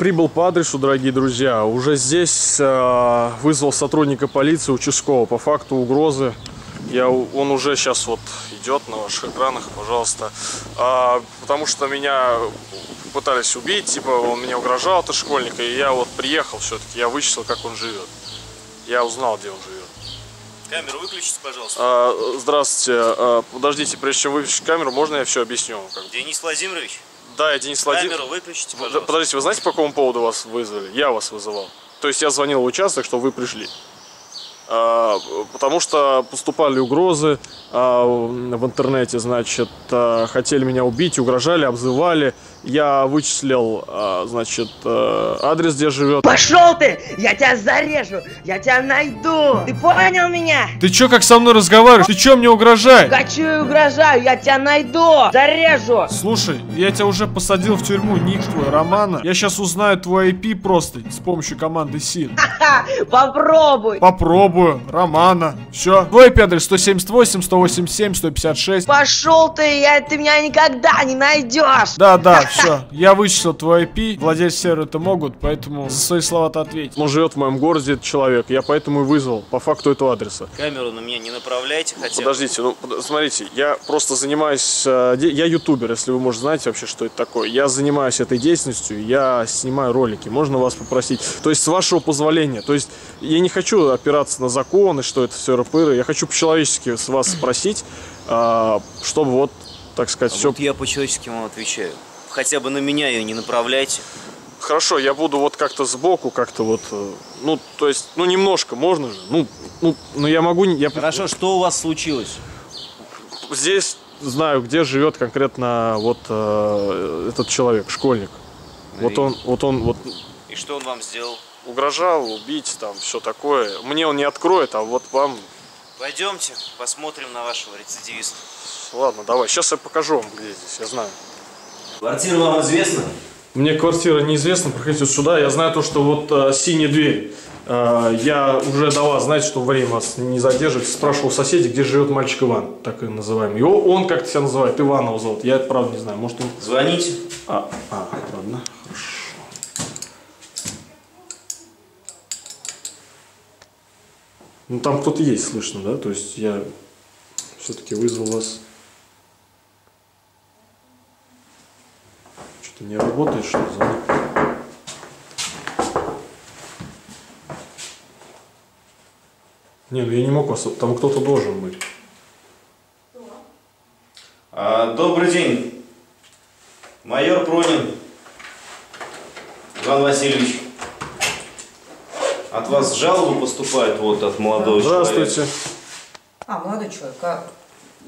прибыл по адресу, дорогие друзья. Уже здесь э, вызвал сотрудника полиции участкового по факту угрозы. Я, он уже сейчас вот идет на ваших экранах, пожалуйста. А, потому что меня пытались убить, типа он меня угрожал, это школьник, и я вот приехал все-таки, я вычислил, как он живет. Я узнал, где он живет. Камеру выключите, пожалуйста. А, здравствуйте, а, подождите, прежде чем выключить камеру, можно я все объясню? Денис Владимирович, Да, я Денис Владимирович. камеру выключите, пожалуйста. Подождите, вы знаете, по какому поводу вас вызвали? Я вас вызывал. То есть я звонил в участок, что вы пришли. А, потому что поступали угрозы а, в интернете, значит, а, хотели меня убить, угрожали, обзывали. Я вычислил, значит, адрес, где живет. Пошел ты! Я тебя зарежу! Я тебя найду! Ты понял меня? Ты чё как со мной разговариваешь? Ты чё мне угрожаешь? Хочу и угрожаю, я тебя найду! Зарежу! Слушай, я тебя уже посадил в тюрьму, ник твой, Романа. Я сейчас узнаю твой IP просто с помощью команды СИН. Ха! Попробуй! Попробую, Романа. Все. Твой адрес 178, 187, 156. Пошел ты! Я, ты меня никогда не найдешь! Да, да, все. Я вычислил твой IP. Владельцы сервера это могут, поэтому за свои слова ты ответь. Он живет в моем городе, этот человек. Я поэтому и вызвал по факту этого адреса. Камеру на меня не направляйте, хотя... Подождите, ну смотрите, я просто занимаюсь, э, я ютубер, если вы, может, знаете вообще, что это такое. Я занимаюсь этой деятельностью, я снимаю ролики. Можно вас попросить? То есть с вашего позволения. То есть я не хочу опираться на законы, что это все рапыры. Я хочу по-человечески с вас спросить, а, чтобы вот, так сказать, А все Вот я по-человечески вам отвечаю. Хотя бы на меня ее не направляйте. хорошо. Я буду вот как-то сбоку, как-то вот, э, ну, то есть, ну немножко, можно же? Ну, ну, ну я могу, я Хорошо, что у вас случилось? здесь знаю, где живет конкретно вот э, этот человек, школьник. Вот он, вот он, вот И что он вам сделал? Угрожал убить там все такое. Мне он не откроет, а вот вам, Пойдемте, посмотрим на вашего рецидивиста. ладно, давай. Сейчас я покажу вам, где здесь, я знаю. Квартира вам известна? Мне квартира неизвестна, проходите сюда. Я знаю то, что вот э, синяя дверь. Э, я уже до вас, знаете, что время вас не задерживать. Спрашивал соседей, где живет мальчик Иван, так и называемый. Его, он как-то себя называет, Иванова зовут. Я это правда не знаю. Может он... Звоните. А, а, ладно, Ну там кто-то есть, слышно, да? То есть я все-таки вызвал вас. Что-то не работает, что звонок? Не, ну я не мог вас, там кто-то должен быть. А, добрый день. Майор Пронин. Иван Васильевич. От вас жалобы поступают вот от молодого Здравствуйте. человека. А, молодой человек, а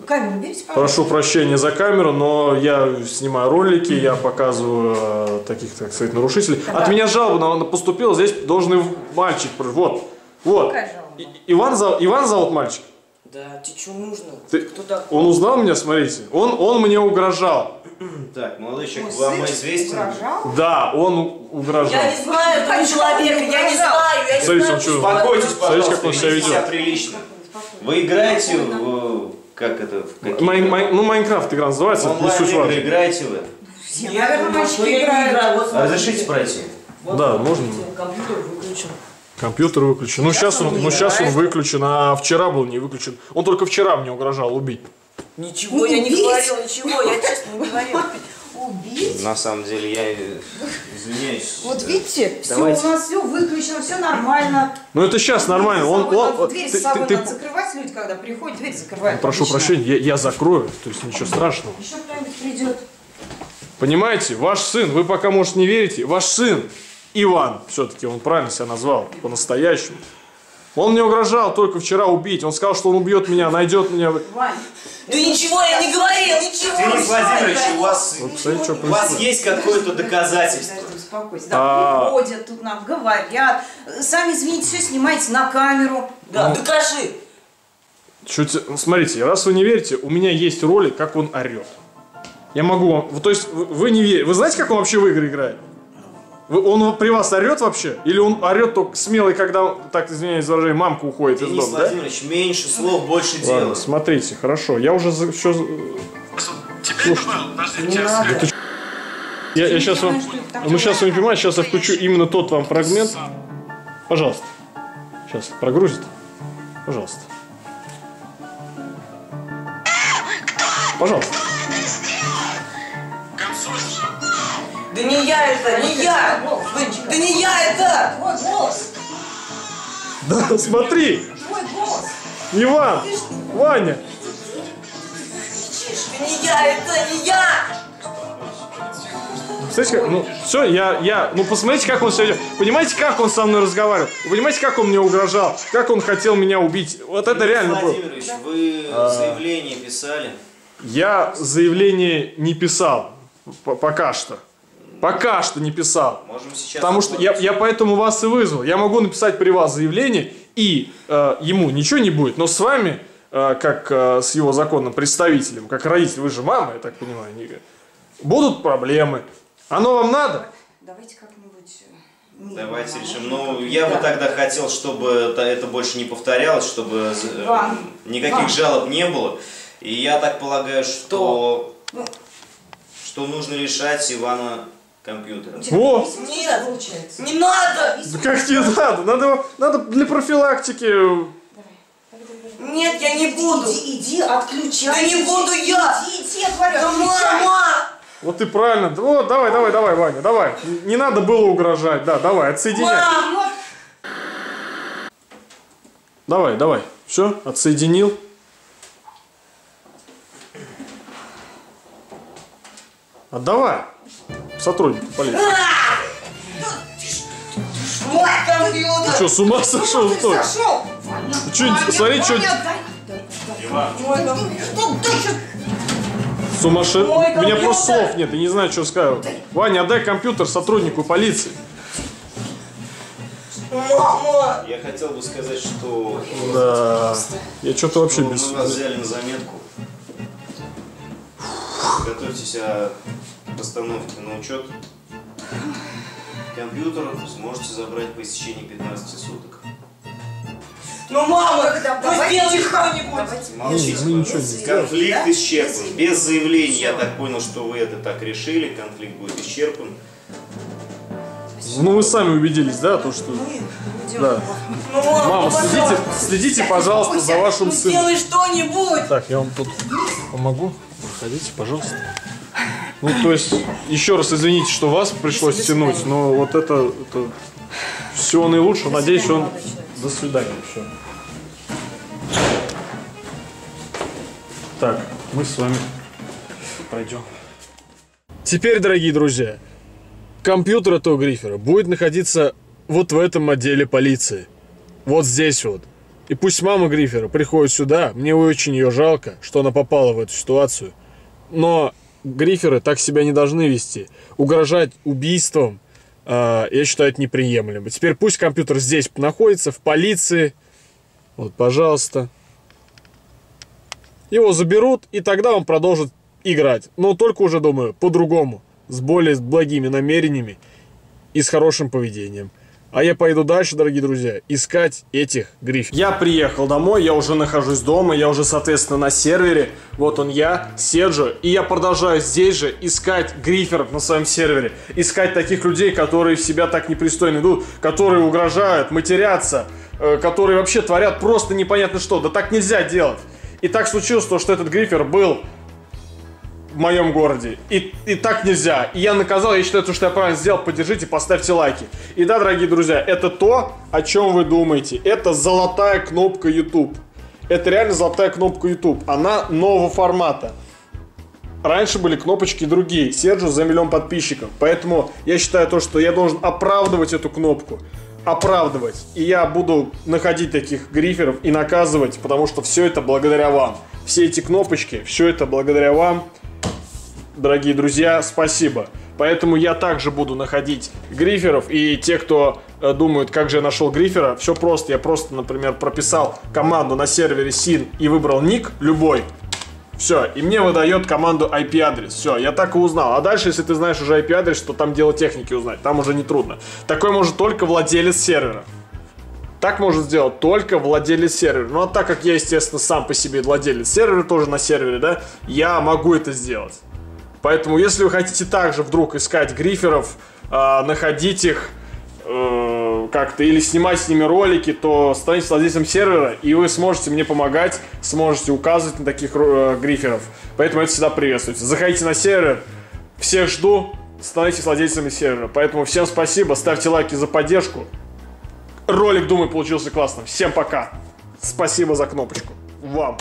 камеру берите, пожалуйста. Прошу прощения за камеру, но я снимаю ролики, я показываю э, таких, так сказать, нарушителей. От меня жалоба на- на поступила, здесь должен и мальчик, вот, вот. Какая жалоба? И- Иван, зов- Иван зовут мальчик? Да, тебе что нужно? Ты- Кто такой? Он узнал меня, смотрите, он, он мне угрожал. Так, молодой человек, Мой вам известен? угрожал? Да, он угрожал. Я не знаю этого человека, я не знаю, я не Смотрите, знаю. он что- Успокойтесь, пожалуйста, как он себя ведет. прилично. Вы играете в... Как это? В какие Май- май- ну, Майнкрафт игра называется, не суть важно. играете вы? Все, наверное, мальчики играют. Разрешите пройти? Да, можно. Компьютер выключен. Компьютер выключен. Ну, сейчас он, ну, сейчас он выключен, а вчера был не выключен. Он только вчера мне угрожал убить. Ничего я не Убить? говорила, ничего, я честно не говорила. Убить? На самом деле, я извиняюсь. Вот видите, все давайте. у нас все выключено, все нормально. Ну, это сейчас нормально. Он, он, дверь ты- с собой ты- надо ты- закрывать, люди, когда приходят, дверь закрывают. Прошу обычно. прощения, я, я закрою, то есть ничего страшного. Еще кто-нибудь придет. Понимаете, ваш сын, вы пока, может, не верите, ваш сын, Иван, все-таки он правильно себя назвал, по-настоящему. Он мне угрожал только вчера убить. Он сказал, что он убьет меня, найдет меня. Вань, Да ничего я не говорила, ничего. Денис Владимирович, у вас, Вот, что у вас есть какое-то доказательство? успокойся. А. Да, ходят тут нам, говорят. Сами, извините, все снимайте на камеру. Да, докажи. Чуть, ну, смотрите, раз вы не верите, у меня есть ролик, как он орет. Я могу вам... То есть вы- вы не верите. Вы знаете, как он вообще в игры играет? Вы- он при вас орет вообще? Или он орет только смелый, когда, так извиняюсь за выражение, мамка уходит из Денис дома, да? Владимирович, меньше слов, больше Ладно, дела. смотрите, хорошо. Я уже все... Теперь Слушайте, подождите, я Я, я сейчас вам... это Мы сейчас с вами понимаем, сейчас я включу именно тот вам фрагмент. Пожалуйста. Сейчас прогрузит. Пожалуйста. Пожалуйста. Да не я это, не я! Да не я это! Твой голос! Да, смотри! Твой голос! Иван! Ваня! Да не я это, не я! Представляете, как, ну, все, я, я, ну, посмотрите, как он сегодня, понимаете, как он со мной разговаривал? Понимаете, как он мне угрожал? Как он хотел меня убить? Вот это реально было. Владимирович, вы заявление писали? Я заявление не писал. Пока что. Пока что не писал. Можем сейчас... Потому что я, я поэтому вас и вызвал. Я могу написать при вас заявление, и э, ему ничего не будет, но с вами, э, как э, с его законным представителем, как родитель, вы же мама, я так понимаю, не- будут проблемы. Оно вам надо? Давайте как-нибудь... э, Давайте решим. Ну, я бы да. тогда хотел, чтобы это, больше не повторялось, чтобы э, Иван, никаких Иван. жалоб не было. И я так полагаю, что, Ну. что нужно решать Ивана компьютером. Во! Нет, получается. не надо! Да как не надо? Надо, надо для профилактики. Нет, я не буду! Иди, иди, отключай. Да не буду я! Иди, иди, я говорю, Да отключай. мама! Вот ты правильно. Вот, давай, давай, давай, Ваня, давай. Не надо было угрожать. Да, давай, отсоединяй. Мам! Давай, давай. Все, отсоединил. Отдавай. Сотруднику полиции. Мой компьютер! Что, с ума сошел, Ты что ли? сошел? Ты что, смотри, что ты сумасшедший. У меня просто слов нет, я не знаю, что сказать. Ваня, отдай компьютер сотруднику полиции. Мама! Я хотел бы сказать, что Да. Я что-то вообще мы без... вас взяли на заметку. Готовьтесь о постановке на учет. Компьютер сможете забрать по истечении 15 суток. Ну, мама, ну сделай что-нибудь! Молчите, мы ничего не. Конфликт исчерпан. Без заявления, я так понял, что вы это так решили. Конфликт будет исчерпан. Ну, вы сами убедились, да, то, что... Да. Ну, мама, Мама, следите, следите, пожалуйста, за вашим Ну, сыном. сделай что-нибудь! Так, я вам тут помогу. Проходите, пожалуйста. Ну, то есть, еще раз извините, что вас пришлось тянуть, но вот это, это всего наилучшего. Надеюсь, он... До свидания, все. Так, мы с вами пройдем. Теперь, дорогие друзья, компьютер этого грифера будет находиться вот в этом отделе полиции. Вот здесь вот. И пусть мама Грифера приходит сюда, мне очень ее жалко, что она попала в эту ситуацию. Но Гриферы так себя не должны вести. Угрожать убийством, э, я считаю, это неприемлемо. Теперь пусть компьютер здесь находится, в полиции. Вот, пожалуйста. Его заберут, и тогда он продолжит играть. Но только уже, думаю, по-другому. С более благими намерениями и с хорошим поведением. А я пойду дальше, дорогие друзья, искать этих гриферов. Я приехал домой, я уже нахожусь дома, я уже, соответственно, на сервере. Вот он я, Седжо. И я продолжаю здесь же искать гриферов на своем сервере. Искать таких людей, которые себя так непристойно ведут, которые угрожают, матерятся, э, которые вообще творят просто непонятно что. Да так нельзя делать. И так случилось то, что этот грифер был в моем городе. И, и так нельзя. И я наказал, я считаю, что я правильно сделал. Поддержите, поставьте лайки. И да, дорогие друзья, это то, о чем вы думаете. Это золотая кнопка YouTube. Это реально золотая кнопка YouTube. Она нового формата. Раньше были кнопочки другие. Серджу за миллион подписчиков. Поэтому я считаю то, что я должен оправдывать эту кнопку. Оправдывать. И я буду находить таких гриферов и наказывать, потому что все это благодаря вам. Все эти кнопочки, все это благодаря вам дорогие друзья, спасибо. Поэтому я также буду находить гриферов. И те, кто э, думают, как же я нашел грифера, все просто. Я просто, например, прописал команду на сервере SIN и выбрал ник любой. Все, и мне выдает команду IP-адрес. Все, я так и узнал. А дальше, если ты знаешь уже IP-адрес, то там дело техники узнать. Там уже не трудно. Такое может только владелец сервера. Так может сделать только владелец сервера. Ну а так как я, естественно, сам по себе владелец сервера, тоже на сервере, да, я могу это сделать. Поэтому, если вы хотите также вдруг искать гриферов, а, находить их э, как-то или снимать с ними ролики, то станете владельцем сервера, и вы сможете мне помогать, сможете указывать на таких э, гриферов. Поэтому это всегда приветствуется. Заходите на сервер, всех жду, становитесь владельцами сервера. Поэтому всем спасибо, ставьте лайки за поддержку. Ролик, думаю, получился классным. Всем пока. Спасибо за кнопочку. Вам.